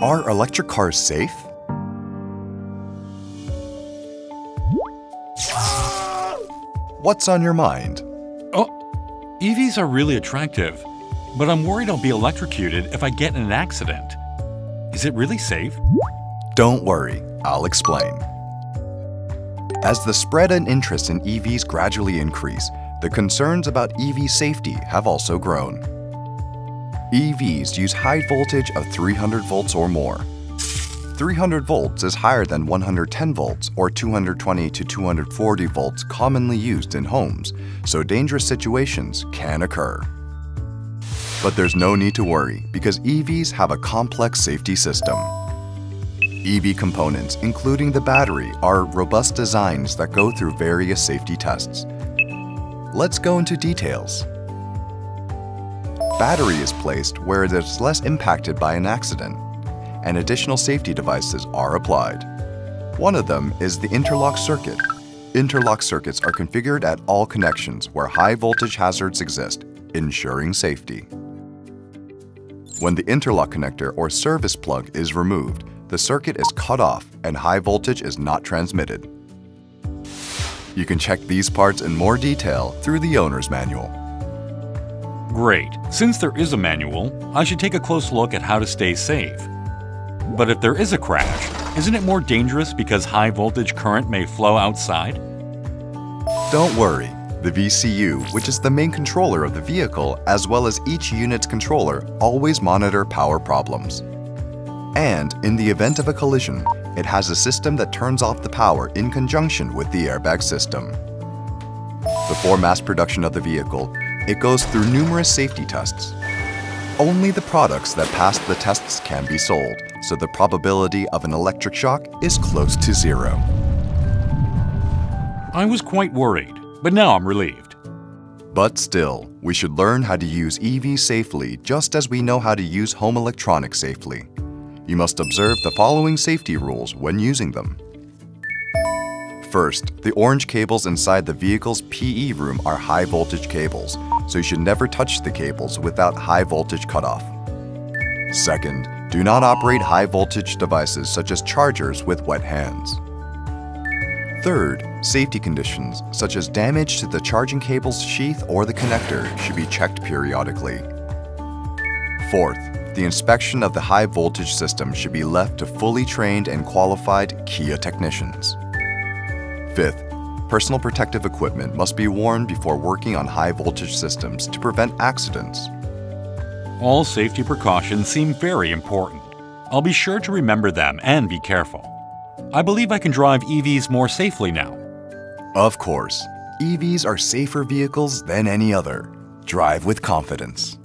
Are electric cars safe? What's on your mind? Oh, EVs are really attractive, but I'm worried I'll be electrocuted if I get in an accident. Is it really safe? Don't worry, I'll explain. As the spread and interest in EVs gradually increase, the concerns about EV safety have also grown. EVs use high voltage of 300 volts or more. 300 volts is higher than 110 volts or 220 to 240 volts commonly used in homes, so dangerous situations can occur. But there's no need to worry because EVs have a complex safety system. EV components, including the battery, are robust designs that go through various safety tests. Let's go into details. Battery is placed where it is less impacted by an accident, and additional safety devices are applied. One of them is the interlock circuit. Interlock circuits are configured at all connections where high voltage hazards exist, ensuring safety. When the interlock connector or service plug is removed, the circuit is cut off and high voltage is not transmitted. You can check these parts in more detail through the owner's manual. Great. Since there is a manual, I should take a close look at how to stay safe. But if there is a crash, isn't it more dangerous because high voltage current may flow outside? Don't worry. The VCU, which is the main controller of the vehicle, as well as each unit's controller, always monitor power problems. And in the event of a collision, it has a system that turns off the power in conjunction with the airbag system. Before mass production of the vehicle, it goes through numerous safety tests. Only the products that pass the tests can be sold, so the probability of an electric shock is close to zero. I was quite worried, but now I'm relieved. But still, we should learn how to use EV safely just as we know how to use home electronics safely. You must observe the following safety rules when using them. First, the orange cables inside the vehicle's PE room are high voltage cables, so you should never touch the cables without high voltage cutoff. Second, do not operate high voltage devices such as chargers with wet hands. Third, safety conditions such as damage to the charging cable's sheath or the connector should be checked periodically. Fourth, the inspection of the high voltage system should be left to fully trained and qualified Kia technicians. Fifth, personal protective equipment must be worn before working on high voltage systems to prevent accidents. All safety precautions seem very important. I'll be sure to remember them and be careful. I believe I can drive EVs more safely now. Of course, EVs are safer vehicles than any other. Drive with confidence.